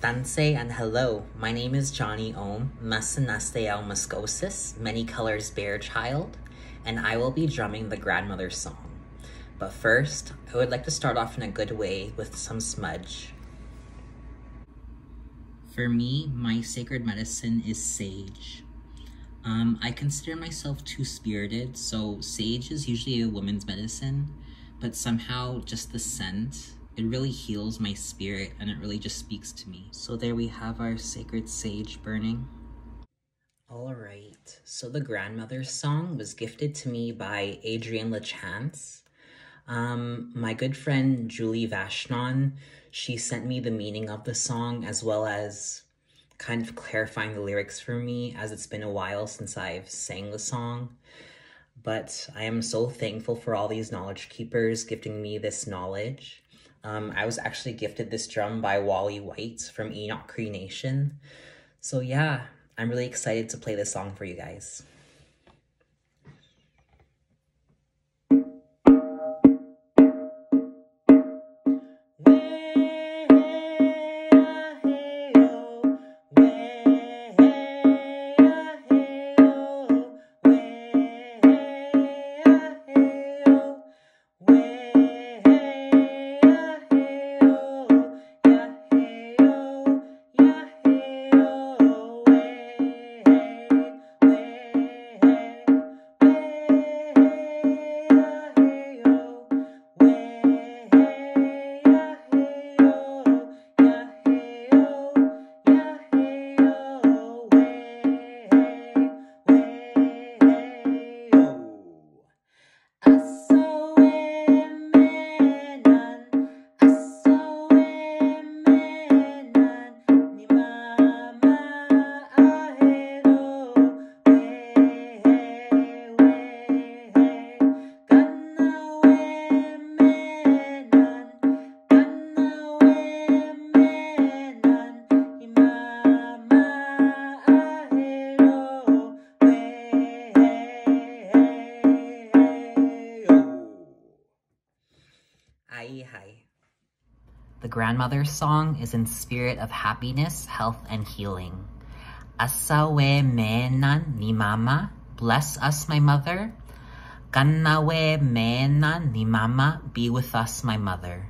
Tanse and hello, my name is Johnny Ohm, Masanasteo Muscosis, Many Colors Bear Child, and I will be drumming the grandmother song. But first, I would like to start off in a good way with some smudge. For me, my sacred medicine is sage. Um, I consider myself two-spirited, so sage is usually a woman's medicine, but somehow just the scent it really heals my spirit and it really just speaks to me. So there we have our sacred sage burning. All right, so the grandmother's song was gifted to me by Adrienne LaChance. Um, my good friend Julie Vashnon, she sent me the meaning of the song as well as kind of clarifying the lyrics for me as it's been a while since I've sang the song. But I am so thankful for all these knowledge keepers gifting me this knowledge. Um, I was actually gifted this drum by Wally White from Enoch Cree Nation. So yeah, I'm really excited to play this song for you guys. The grandmother's song is in spirit of happiness, health, and healing. Asawe menan ni mama, bless us, my mother. Gannawe menan ni mama, be with us, my mother.